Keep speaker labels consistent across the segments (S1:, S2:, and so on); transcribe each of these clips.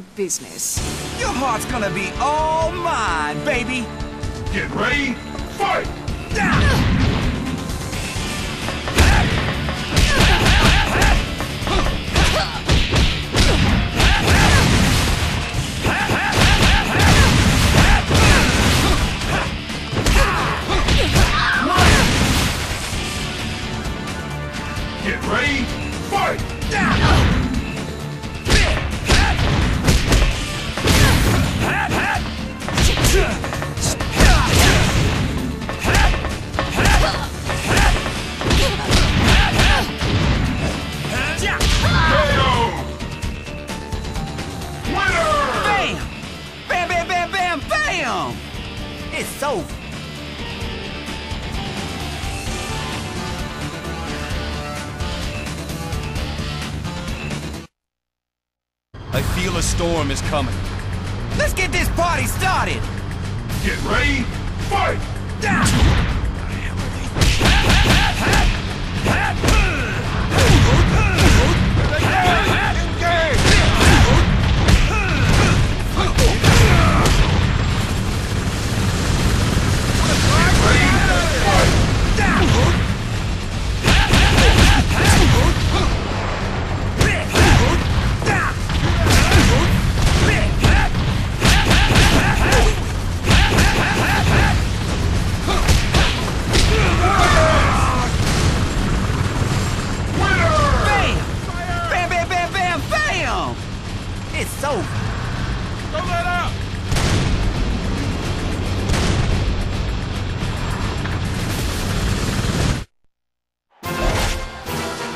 S1: business. Your heart's gonna be all mine, baby.
S2: Get ready, fight! Get ready, fight! KO!
S1: It's over.
S3: I feel a storm is coming.
S1: Let's get this party started.
S2: Get ready, fight! Winner!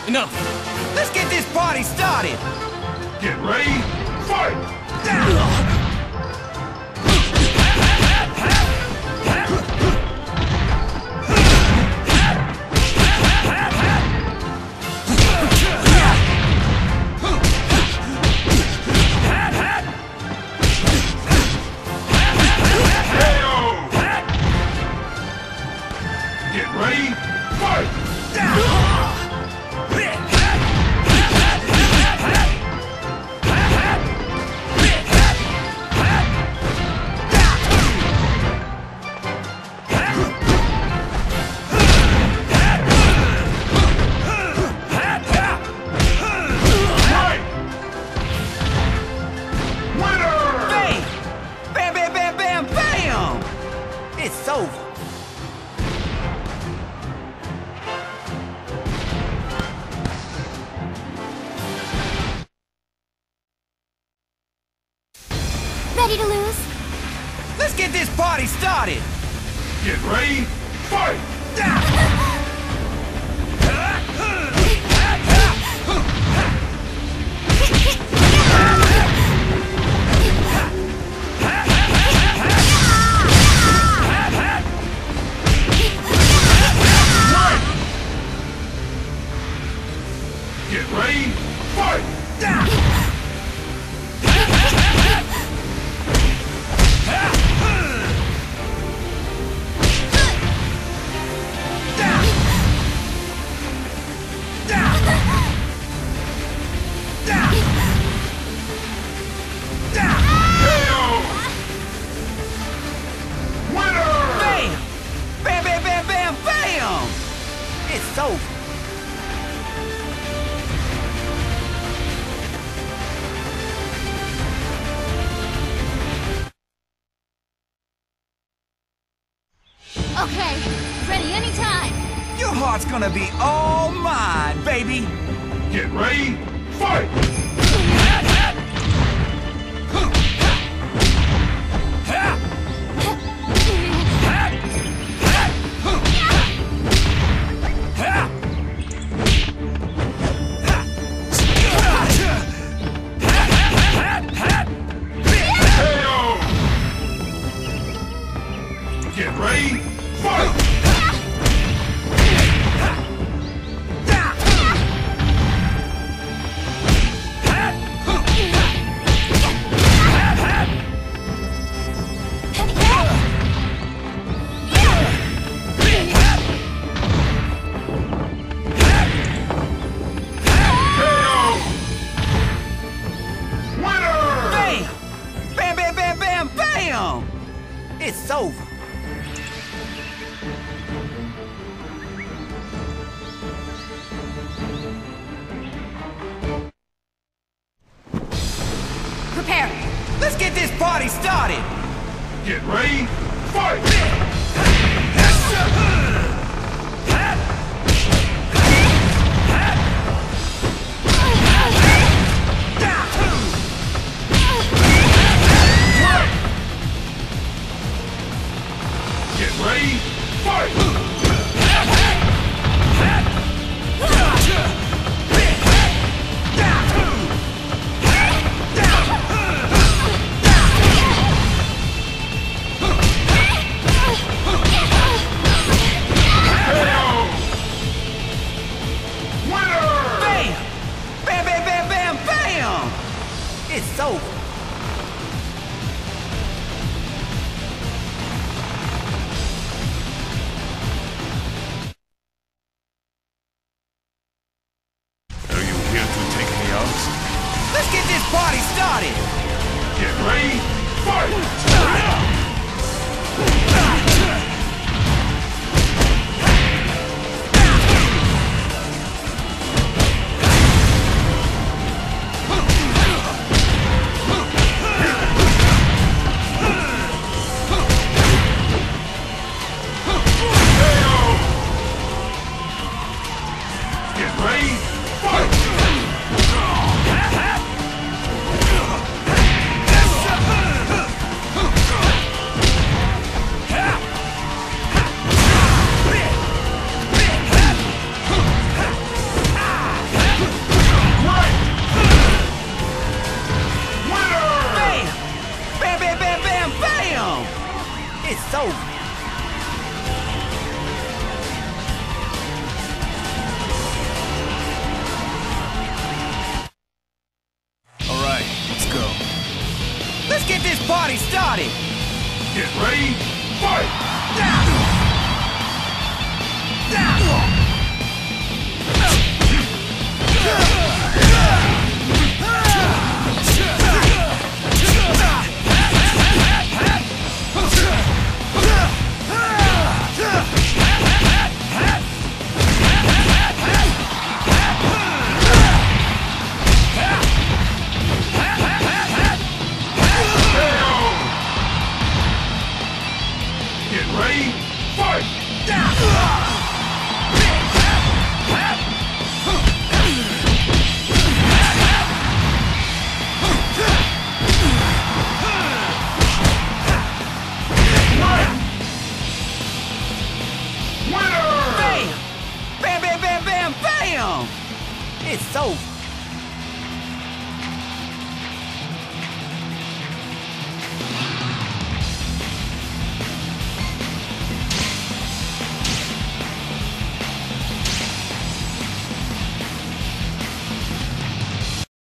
S3: Enough!
S1: Let's get this party started.
S2: Get ready, fight! Ready
S4: to lose?
S1: Let's get this party started.
S2: Get ready, fight! Get
S1: It's over.
S4: Okay, ready anytime.
S1: Your heart's gonna be all mine, baby.
S2: Get ready, fight!
S1: It's over.
S4: Prepare.
S1: Let's get this party started.
S2: Get ready, fight! Ready, fight!
S3: To take out?
S1: Let's get this party started.
S2: Get ready, fight!
S1: It's over.
S3: All right, let's go.
S1: Let's get this party started.
S2: Get ready, fight!
S1: Down! It's so.